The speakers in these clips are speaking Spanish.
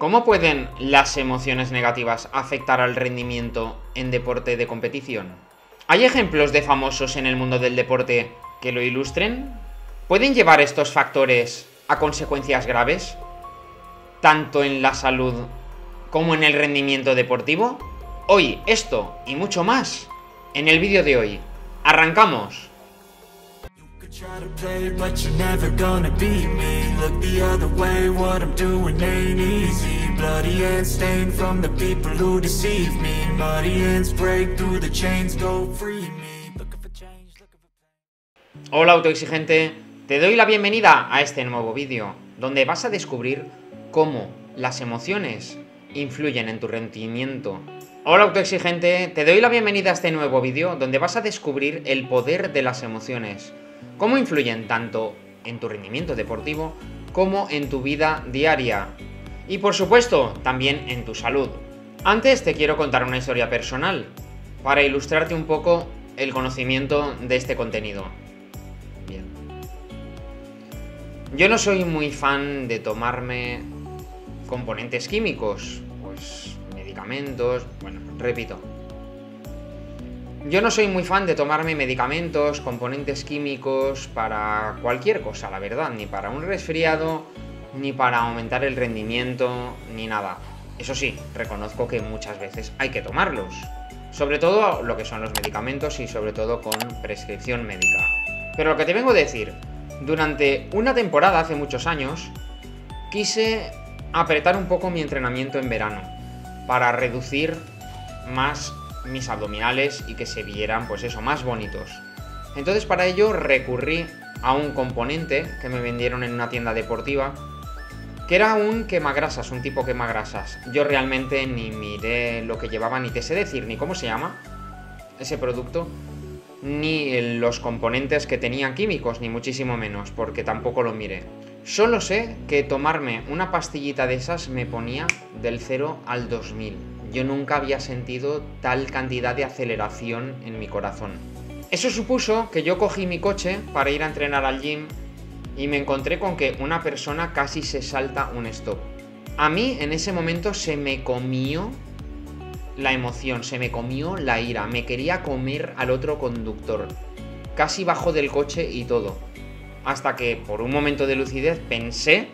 ¿Cómo pueden las emociones negativas afectar al rendimiento en deporte de competición? ¿Hay ejemplos de famosos en el mundo del deporte que lo ilustren? ¿Pueden llevar estos factores a consecuencias graves? Tanto en la salud como en el rendimiento deportivo. Hoy esto y mucho más en el vídeo de hoy. ¡Arrancamos! Hola autoexigente, te doy la bienvenida a este nuevo vídeo, donde vas a descubrir cómo las emociones influyen en tu rendimiento. Hola autoexigente, te doy la bienvenida a este nuevo vídeo, donde vas a descubrir el poder de las emociones, cómo influyen tanto en tu rendimiento deportivo como en tu vida diaria. Y por supuesto, también en tu salud. Antes te quiero contar una historia personal, para ilustrarte un poco el conocimiento de este contenido. Bien. Yo no soy muy fan de tomarme componentes químicos, pues medicamentos, bueno, repito. Yo no soy muy fan de tomarme medicamentos, componentes químicos para cualquier cosa, la verdad, ni para un resfriado, ni para aumentar el rendimiento, ni nada. Eso sí, reconozco que muchas veces hay que tomarlos. Sobre todo lo que son los medicamentos y sobre todo con prescripción médica. Pero lo que te vengo a decir, durante una temporada hace muchos años, quise apretar un poco mi entrenamiento en verano para reducir más mis abdominales y que se vieran, pues eso, más bonitos. Entonces para ello recurrí a un componente que me vendieron en una tienda deportiva, que era un quemagrasas, un tipo quemagrasas. Yo realmente ni miré lo que llevaba, ni te sé decir ni cómo se llama ese producto, ni los componentes que tenían químicos, ni muchísimo menos, porque tampoco lo miré. Solo sé que tomarme una pastillita de esas me ponía del 0 al 2000. Yo nunca había sentido tal cantidad de aceleración en mi corazón. Eso supuso que yo cogí mi coche para ir a entrenar al gym y me encontré con que una persona casi se salta un stop. A mí en ese momento se me comió la emoción, se me comió la ira, me quería comer al otro conductor. Casi bajo del coche y todo. Hasta que por un momento de lucidez pensé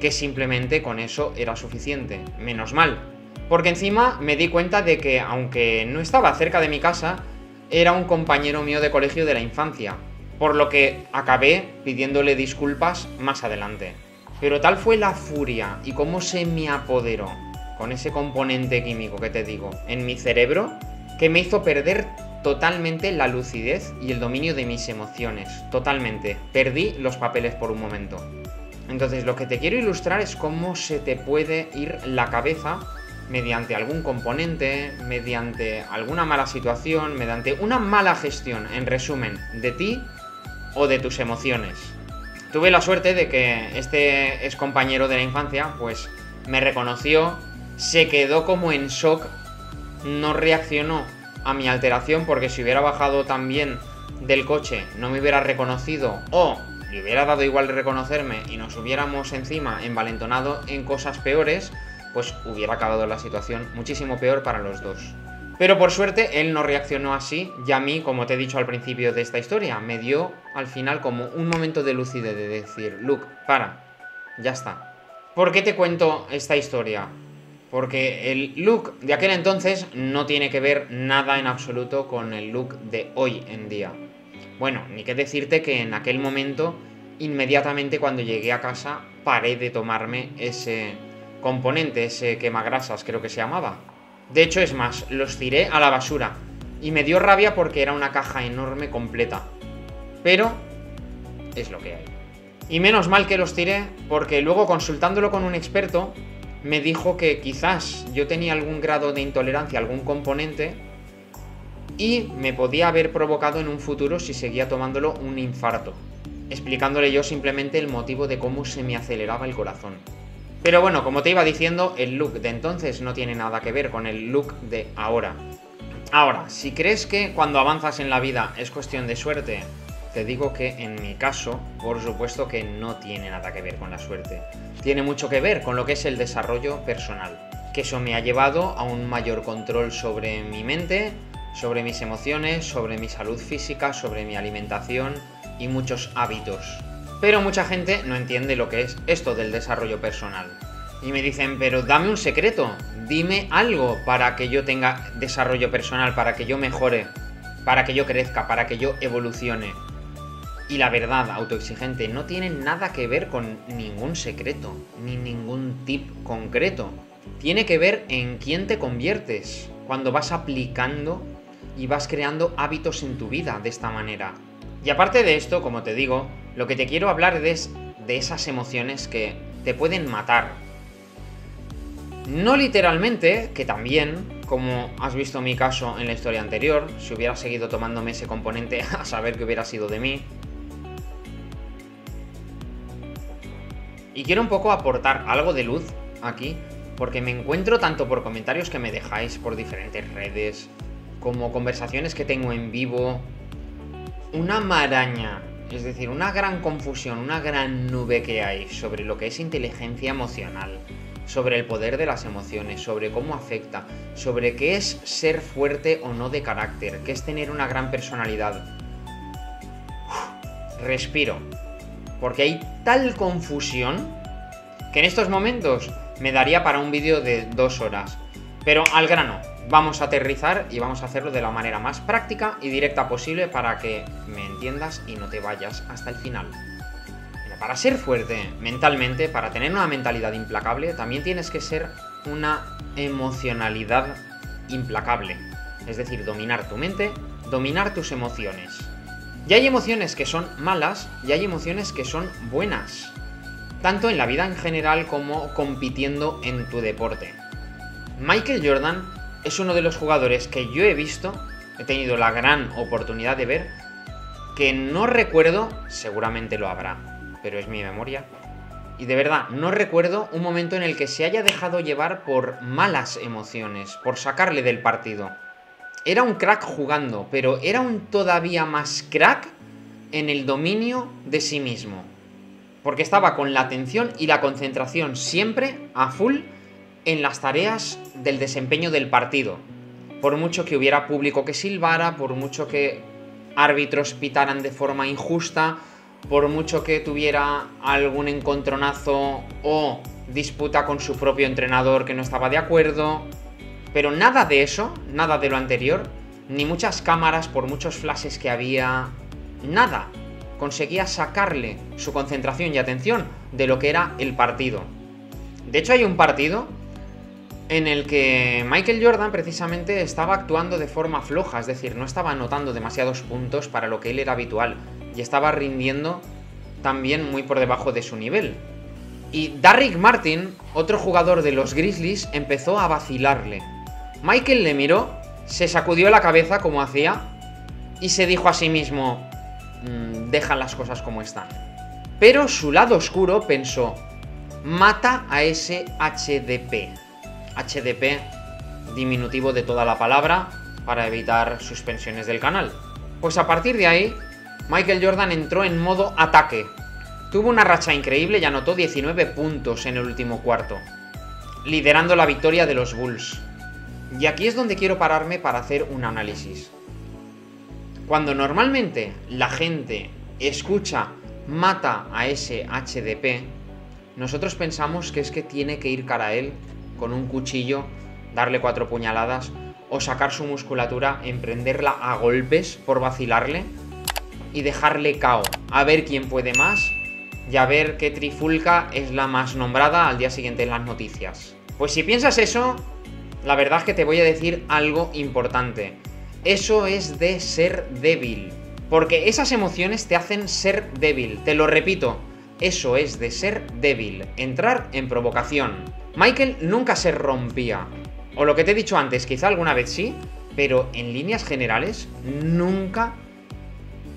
que simplemente con eso era suficiente. Menos mal. Porque encima me di cuenta de que aunque no estaba cerca de mi casa, era un compañero mío de colegio de la infancia. Por lo que acabé pidiéndole disculpas más adelante. Pero tal fue la furia y cómo se me apoderó con ese componente químico que te digo en mi cerebro que me hizo perder totalmente la lucidez y el dominio de mis emociones. Totalmente. Perdí los papeles por un momento. Entonces lo que te quiero ilustrar es cómo se te puede ir la cabeza mediante algún componente, mediante alguna mala situación, mediante una mala gestión, en resumen, de ti o de tus emociones. Tuve la suerte de que este ex compañero de la infancia, pues me reconoció, se quedó como en shock, no reaccionó a mi alteración porque si hubiera bajado también del coche no me hubiera reconocido o le hubiera dado igual reconocerme y nos hubiéramos encima envalentonado en cosas peores, pues hubiera acabado la situación muchísimo peor para los dos. Pero por suerte él no reaccionó así y a mí, como te he dicho al principio de esta historia, me dio al final como un momento de lucidez de decir, Luke, para, ya está. ¿Por qué te cuento esta historia? Porque el look de aquel entonces no tiene que ver nada en absoluto con el look de hoy en día. Bueno, ni que decirte que en aquel momento, inmediatamente cuando llegué a casa, paré de tomarme ese componente, ese quemagrasas creo que se llamaba. De hecho, es más, los tiré a la basura. Y me dio rabia porque era una caja enorme completa. Pero es lo que hay. Y menos mal que los tiré porque luego consultándolo con un experto me dijo que quizás yo tenía algún grado de intolerancia a algún componente y me podía haber provocado en un futuro si seguía tomándolo un infarto, explicándole yo simplemente el motivo de cómo se me aceleraba el corazón. Pero bueno, como te iba diciendo, el look de entonces no tiene nada que ver con el look de ahora. Ahora, si crees que cuando avanzas en la vida es cuestión de suerte, te digo que en mi caso, por supuesto que no tiene nada que ver con la suerte. tiene mucho que ver con lo que es el desarrollo personal. Que eso me ha llevado a un mayor control sobre mi mente, sobre mis emociones, sobre mi salud física, sobre mi alimentación y muchos hábitos. Pero mucha gente no entiende lo que es esto del desarrollo personal. Y me dicen, pero dame un secreto, dime algo para que yo tenga desarrollo personal, para que yo mejore, para que yo crezca, para que yo evolucione. Y la verdad, autoexigente, no tiene nada que ver con ningún secreto, ni ningún tip concreto. Tiene que ver en quién te conviertes cuando vas aplicando y vas creando hábitos en tu vida de esta manera. Y aparte de esto, como te digo, lo que te quiero hablar es de esas emociones que te pueden matar. No literalmente, que también, como has visto mi caso en la historia anterior, si hubiera seguido tomándome ese componente a saber que hubiera sido de mí, Y quiero un poco aportar algo de luz aquí, porque me encuentro tanto por comentarios que me dejáis por diferentes redes, como conversaciones que tengo en vivo, una maraña, es decir, una gran confusión, una gran nube que hay sobre lo que es inteligencia emocional, sobre el poder de las emociones, sobre cómo afecta, sobre qué es ser fuerte o no de carácter, qué es tener una gran personalidad. respiro, porque hay tal confusión que en estos momentos me daría para un vídeo de dos horas. Pero al grano, vamos a aterrizar y vamos a hacerlo de la manera más práctica y directa posible para que me entiendas y no te vayas hasta el final. para ser fuerte mentalmente, para tener una mentalidad implacable, también tienes que ser una emocionalidad implacable. Es decir, dominar tu mente, dominar tus emociones. Y hay emociones que son malas y hay emociones que son buenas. Tanto en la vida en general como compitiendo en tu deporte. Michael Jordan es uno de los jugadores que yo he visto, he tenido la gran oportunidad de ver, que no recuerdo, seguramente lo habrá, pero es mi memoria. Y de verdad, no recuerdo un momento en el que se haya dejado llevar por malas emociones, por sacarle del partido era un crack jugando, pero era un todavía más crack en el dominio de sí mismo. Porque estaba con la atención y la concentración siempre a full en las tareas del desempeño del partido. Por mucho que hubiera público que silbara, por mucho que árbitros pitaran de forma injusta, por mucho que tuviera algún encontronazo o disputa con su propio entrenador que no estaba de acuerdo, pero nada de eso, nada de lo anterior, ni muchas cámaras por muchos flashes que había, nada conseguía sacarle su concentración y atención de lo que era el partido. De hecho hay un partido en el que Michael Jordan precisamente estaba actuando de forma floja, es decir, no estaba anotando demasiados puntos para lo que él era habitual y estaba rindiendo también muy por debajo de su nivel. Y Darrick Martin, otro jugador de los Grizzlies, empezó a vacilarle. Michael le miró, se sacudió la cabeza como hacía y se dijo a sí mismo, mm, deja las cosas como están. Pero su lado oscuro pensó, mata a ese HDP. HDP, diminutivo de toda la palabra, para evitar suspensiones del canal. Pues a partir de ahí, Michael Jordan entró en modo ataque. Tuvo una racha increíble y anotó 19 puntos en el último cuarto, liderando la victoria de los Bulls. Y aquí es donde quiero pararme para hacer un análisis. Cuando normalmente la gente escucha mata a ese HDP, nosotros pensamos que es que tiene que ir cara a él con un cuchillo, darle cuatro puñaladas o sacar su musculatura, emprenderla a golpes por vacilarle y dejarle cao, a ver quién puede más y a ver qué trifulca es la más nombrada al día siguiente en las noticias. Pues si piensas eso, la verdad es que te voy a decir algo importante. Eso es de ser débil. Porque esas emociones te hacen ser débil. Te lo repito, eso es de ser débil. Entrar en provocación. Michael nunca se rompía. O lo que te he dicho antes, quizá alguna vez sí, pero en líneas generales nunca,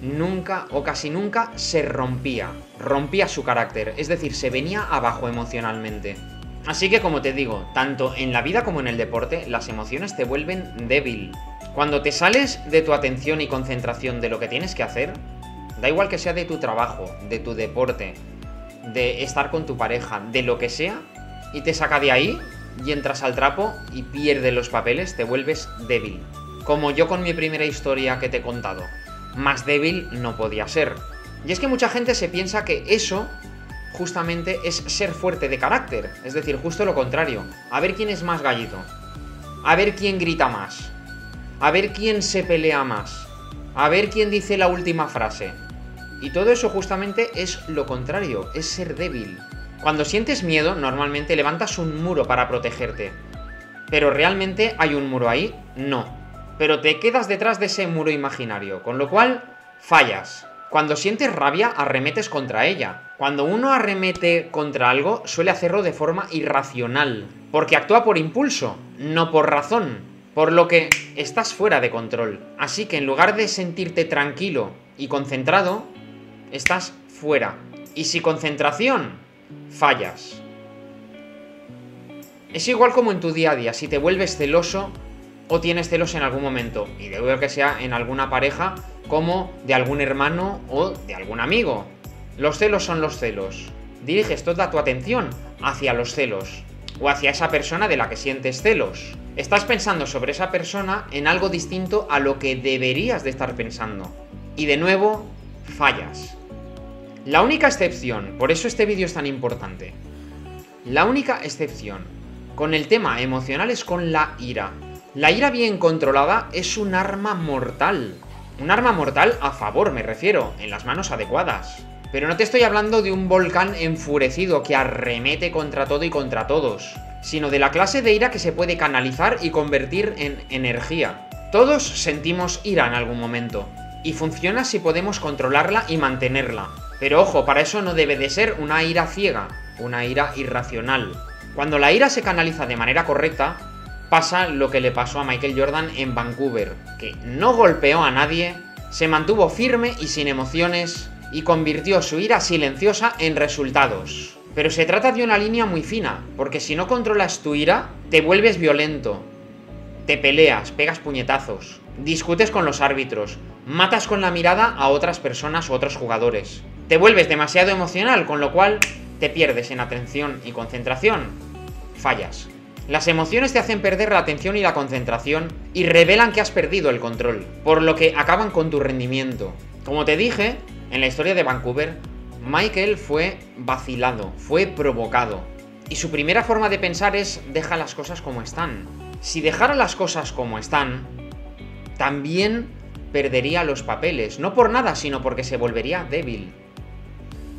nunca o casi nunca se rompía. Rompía su carácter, es decir, se venía abajo emocionalmente. Así que como te digo, tanto en la vida como en el deporte, las emociones te vuelven débil. Cuando te sales de tu atención y concentración de lo que tienes que hacer, da igual que sea de tu trabajo, de tu deporte, de estar con tu pareja, de lo que sea, y te saca de ahí y entras al trapo y pierdes los papeles, te vuelves débil. Como yo con mi primera historia que te he contado. Más débil no podía ser. Y es que mucha gente se piensa que eso justamente es ser fuerte de carácter. Es decir, justo lo contrario. A ver quién es más gallito. A ver quién grita más. A ver quién se pelea más. A ver quién dice la última frase. Y todo eso justamente es lo contrario, es ser débil. Cuando sientes miedo, normalmente levantas un muro para protegerte. Pero realmente hay un muro ahí, no. Pero te quedas detrás de ese muro imaginario, con lo cual fallas. Cuando sientes rabia, arremetes contra ella. Cuando uno arremete contra algo, suele hacerlo de forma irracional, porque actúa por impulso, no por razón, por lo que estás fuera de control. Así que en lugar de sentirte tranquilo y concentrado, estás fuera. Y si concentración, fallas. Es igual como en tu día a día, si te vuelves celoso o tienes celos en algún momento, y de que sea en alguna pareja, como de algún hermano o de algún amigo. Los celos son los celos. Diriges toda tu atención hacia los celos, o hacia esa persona de la que sientes celos. Estás pensando sobre esa persona en algo distinto a lo que deberías de estar pensando. Y de nuevo, fallas. La única excepción, por eso este vídeo es tan importante, la única excepción con el tema emocional es con la ira. La ira bien controlada es un arma mortal. Un arma mortal a favor, me refiero, en las manos adecuadas. Pero no te estoy hablando de un volcán enfurecido que arremete contra todo y contra todos, sino de la clase de ira que se puede canalizar y convertir en energía. Todos sentimos ira en algún momento, y funciona si podemos controlarla y mantenerla. Pero ojo, para eso no debe de ser una ira ciega, una ira irracional. Cuando la ira se canaliza de manera correcta, pasa lo que le pasó a Michael Jordan en Vancouver, que no golpeó a nadie, se mantuvo firme y sin emociones, y convirtió su ira silenciosa en resultados. Pero se trata de una línea muy fina, porque si no controlas tu ira, te vuelves violento, te peleas, pegas puñetazos, discutes con los árbitros, matas con la mirada a otras personas u otros jugadores. Te vuelves demasiado emocional, con lo cual te pierdes en atención y concentración. Fallas. Las emociones te hacen perder la atención y la concentración y revelan que has perdido el control, por lo que acaban con tu rendimiento. Como te dije, en la historia de Vancouver, Michael fue vacilado, fue provocado. Y su primera forma de pensar es deja las cosas como están. Si dejara las cosas como están, también perdería los papeles, no por nada, sino porque se volvería débil.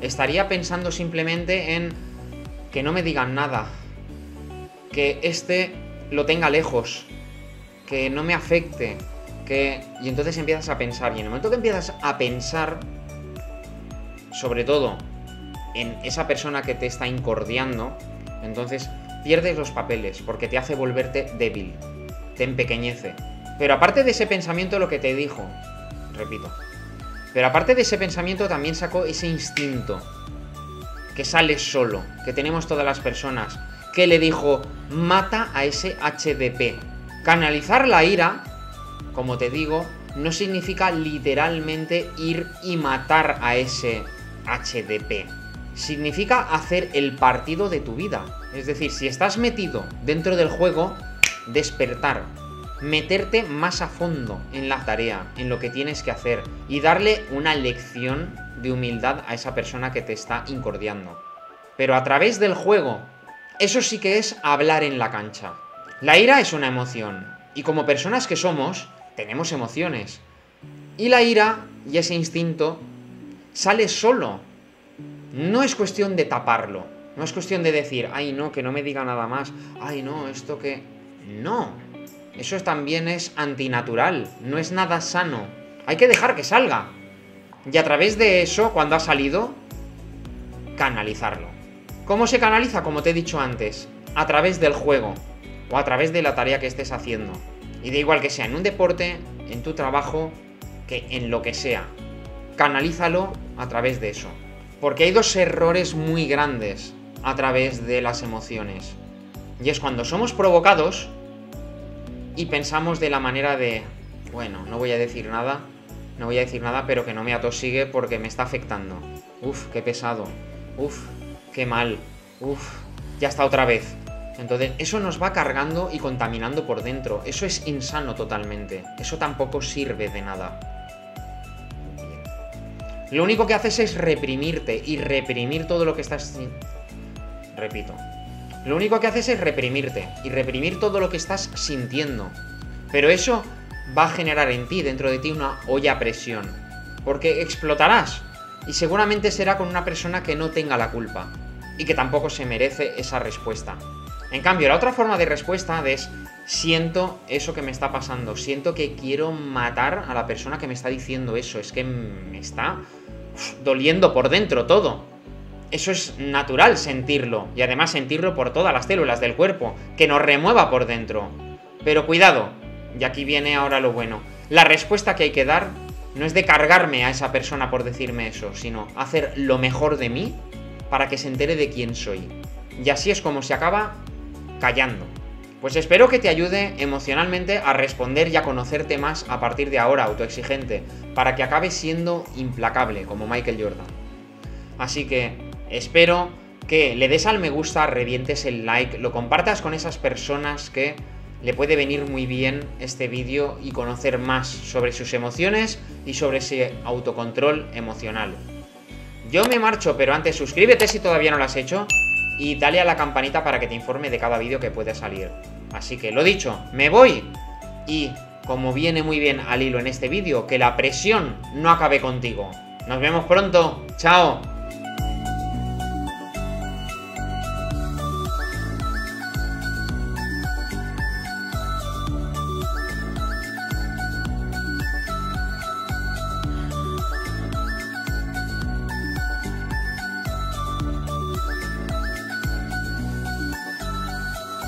Estaría pensando simplemente en que no me digan nada, que este lo tenga lejos, que no me afecte, que... Y entonces empiezas a pensar, y en el momento que empiezas a pensar, sobre todo en esa persona que te está incordiando, entonces pierdes los papeles, porque te hace volverte débil, te empequeñece. Pero aparte de ese pensamiento, lo que te dijo, repito, pero aparte de ese pensamiento también sacó ese instinto que sale solo, que tenemos todas las personas, que le dijo, mata a ese HDP. Canalizar la ira, como te digo, no significa literalmente ir y matar a ese HDP. Significa hacer el partido de tu vida. Es decir, si estás metido dentro del juego, despertar, meterte más a fondo en la tarea, en lo que tienes que hacer y darle una lección de humildad a esa persona que te está incordiando. Pero a través del juego, eso sí que es hablar en la cancha. La ira es una emoción, y como personas que somos, tenemos emociones. Y la ira y ese instinto sale solo. No es cuestión de taparlo. No es cuestión de decir, ay no, que no me diga nada más. Ay no, esto que... No. Eso también es antinatural. No es nada sano. Hay que dejar que salga. Y a través de eso, cuando ha salido, canalizarlo. ¿Cómo se canaliza? Como te he dicho antes, a través del juego o a través de la tarea que estés haciendo. Y da igual que sea en un deporte, en tu trabajo, que en lo que sea. Canalízalo a través de eso. Porque hay dos errores muy grandes a través de las emociones. Y es cuando somos provocados y pensamos de la manera de, bueno, no voy a decir nada, no voy a decir nada, pero que no me atosigue porque me está afectando. Uf, qué pesado. Uf, qué mal. Uf, ya está otra vez. Entonces, eso nos va cargando y contaminando por dentro. Eso es insano totalmente. Eso tampoco sirve de nada. Lo único que haces es reprimirte y reprimir todo lo que estás... Repito. Lo único que haces es reprimirte y reprimir todo lo que estás sintiendo. Pero eso va a generar en ti, dentro de ti, una olla presión. Porque explotarás. Y seguramente será con una persona que no tenga la culpa. Y que tampoco se merece esa respuesta. En cambio, la otra forma de respuesta es siento eso que me está pasando, siento que quiero matar a la persona que me está diciendo eso, es que me está doliendo por dentro todo. Eso es natural sentirlo, y además sentirlo por todas las células del cuerpo, que nos remueva por dentro. Pero cuidado, y aquí viene ahora lo bueno, la respuesta que hay que dar no es de cargarme a esa persona por decirme eso, sino hacer lo mejor de mí para que se entere de quién soy. Y así es como se acaba callando. Pues espero que te ayude emocionalmente a responder y a conocerte más a partir de ahora, autoexigente, para que acabes siendo implacable, como Michael Jordan. Así que espero que le des al me gusta, revientes el like, lo compartas con esas personas que le puede venir muy bien este vídeo y conocer más sobre sus emociones y sobre ese autocontrol emocional. Yo me marcho, pero antes suscríbete si todavía no lo has hecho y dale a la campanita para que te informe de cada vídeo que puede salir. Así que lo dicho, me voy y como viene muy bien al hilo en este vídeo, que la presión no acabe contigo. Nos vemos pronto, chao.